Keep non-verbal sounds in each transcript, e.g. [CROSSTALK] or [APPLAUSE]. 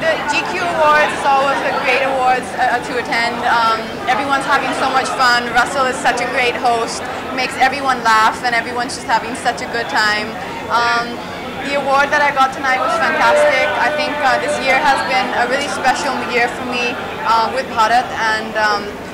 The GQ Awards is always a great awards uh, uh, to attend. Um, everyone's having so much fun. Russell is such a great host, makes everyone laugh, and everyone's just having such a good time. Um, the award that I got tonight was fantastic. I think uh, this year has been a really special year for me uh, with Bharat, and um,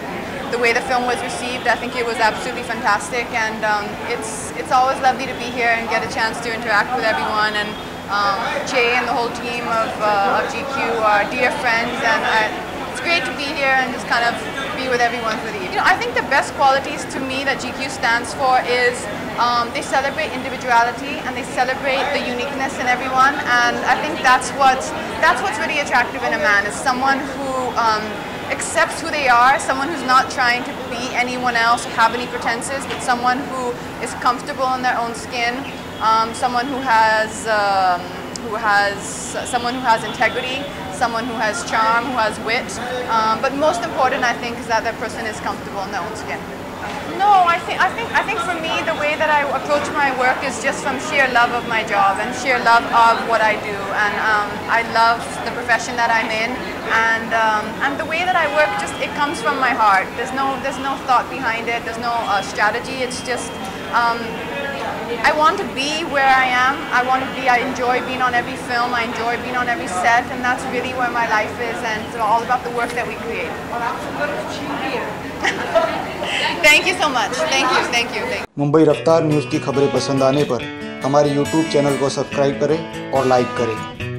the way the film was received, I think it was absolutely fantastic. And um, it's it's always lovely to be here and get a chance to interact with everyone. And um, Jay and the whole team of, uh, of GQ are dear friends, and I, it's great to be here and just kind of be with everyone for the evening. You know, I think the best qualities to me that GQ stands for is um, they celebrate individuality and they celebrate the uniqueness in everyone, and I think that's what's that's what's really attractive in a man is someone who um, accepts who they are, someone who's not trying to be anyone else, have any pretenses, but someone who is comfortable in their own skin, um, someone who has um, who has someone who has integrity, someone who has charm, who has wit. Um, but most important, I think, is that that person is comfortable in their own skin. No, I think I think I think for me the way that I approach my work is just from sheer love of my job and sheer love of what I do, and um, I love the profession that I'm in, and um, and the way that I work just it comes from my heart. There's no there's no thought behind it. There's no uh, strategy. It's just. Um, I want to be where I am. I want to be, I enjoy being on every film. I enjoy being on every set and that's really where my life is and it's all about the work that we create. [LAUGHS] thank you so much. Thank you, thank you, thank you. Mumbai रफ्तार news की खबरें पसंद आने पर हमारे YouTube channel को subscribe करें और लाइक करें